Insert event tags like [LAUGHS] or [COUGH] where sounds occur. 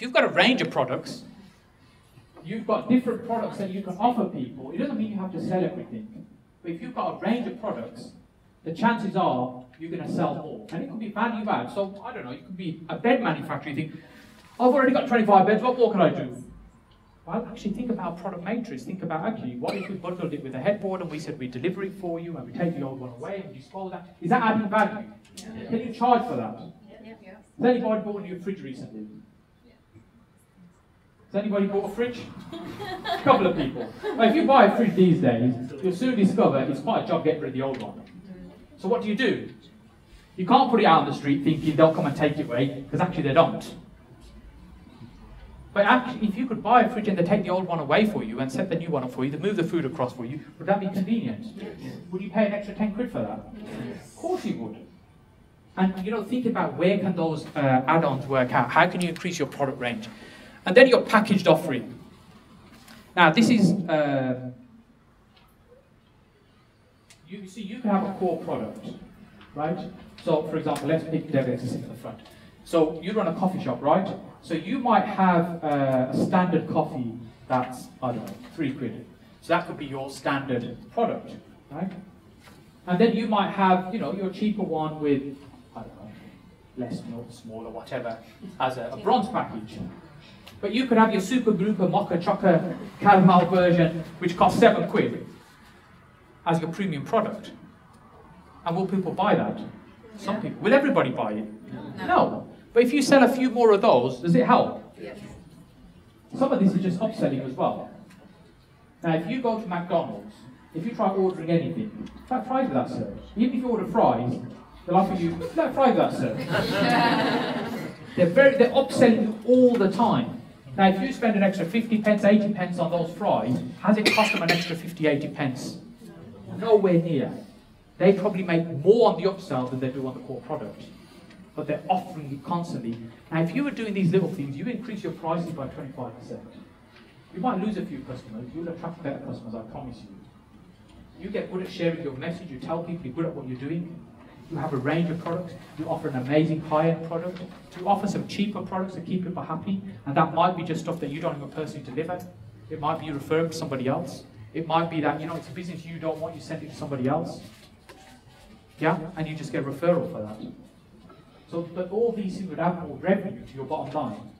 If you've got a range of products, you've got different products that you can offer people. It doesn't mean you have to sell everything. But if you've got a range of products, the chances are you're going to sell more. And it could be value add. So, I don't know, you could be a bed manufacturer. You think, I've already got 25 beds, what more can I do? Well, actually think about product matrix. Think about actually, what if we bundled it with a headboard and we said we deliver it for you and we take the old one away and dispose that? Is that adding value? Yeah. Can you charge for that? Yeah. Yeah. Has anybody bought a new fridge recently? Has anybody bought a fridge? a couple of people. Well, if you buy a fridge these days, you'll soon discover it's quite a job getting rid of the old one. So what do you do? You can't put it out on the street thinking they'll come and take it away, because actually they don't. But actually, if you could buy a fridge and they take the old one away for you and set the new one up for you, they move the food across for you, would that be convenient? Yes. Would you pay an extra 10 quid for that? Yes. Of course you would. And you know, think about where can those uh, add-ons work out? How can you increase your product range? And then your packaged offering. Now, this is, uh, you see, you can have a core product, right? So, for example, let's pick Dev sit at the front. So, you run a coffee shop, right? So, you might have uh, a standard coffee that's, I don't know, three quid. So, that could be your standard product, right? And then you might have, you know, your cheaper one with, less milk, smaller, whatever, [LAUGHS] as a, a bronze package. But you could have your super grouper mocha chocolate caramel version, which costs seven quid, as your premium product. And will people buy that? Some yeah. people. Will everybody buy it? No. no. But if you sell a few more of those, does it help? Yes. Some of this is just upselling as well. Now, if you go to McDonald's, if you try ordering anything, try fries with that, sir. Even if you order fries, they'll offer you, no, with that, sir. [LAUGHS] they're, very, they're upselling you all the time. Now, if you spend an extra 50 pence, 80 pence on those fries, has it cost them an extra 50, 80 pence? Nowhere near. They probably make more on the upsell than they do on the core product. But they're offering it constantly. Now, if you were doing these little things, you increase your prices by 25%. You might lose a few customers, you'll attract better customers, I promise you. You get good at sharing your message, you tell people you're good at what you're doing, you have a range of products. You offer an amazing high-end product. You offer some cheaper products to keep people happy. And that might be just stuff that you don't even personally deliver. It might be you refer to somebody else. It might be that, you know, it's a business you don't want, you send it to somebody else. Yeah? And you just get a referral for that. So, but all these things would add more revenue to your bottom line.